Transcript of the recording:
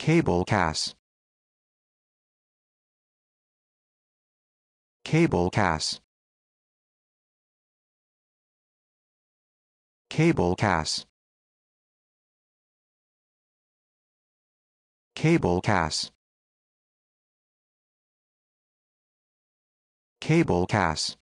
Cable Cass. Cable Cass. Cable Cass. Cable Cass. Cable Cass.